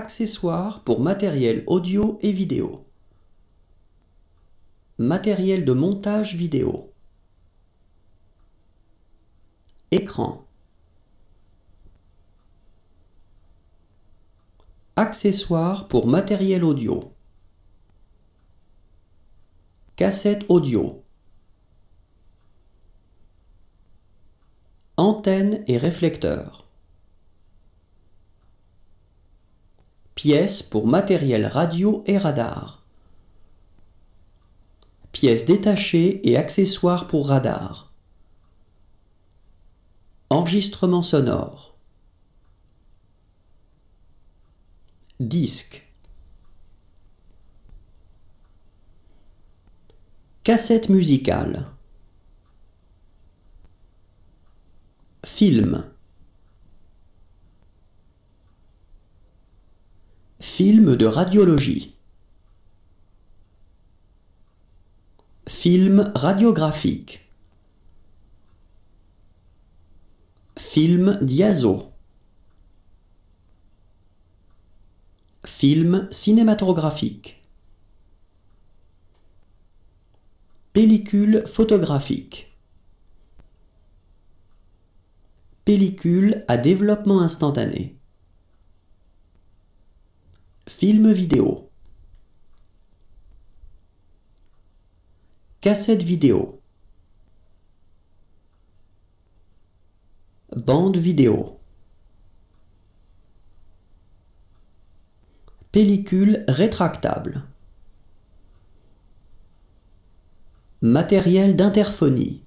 Accessoires pour matériel audio et vidéo. Matériel de montage vidéo. Écran. Accessoires pour matériel audio. Cassette audio. Antenne et réflecteur. Pièces pour matériel radio et radar. Pièces détachées et accessoires pour radar. Enregistrement sonore. Disque. Cassette musicale. Film. Film de radiologie. Film radiographique. Film diazo. Film cinématographique. Pellicule photographique. Pellicule à développement instantané. Film vidéo. Cassette vidéo. Bande vidéo. Pellicule rétractable. Matériel d'interphonie.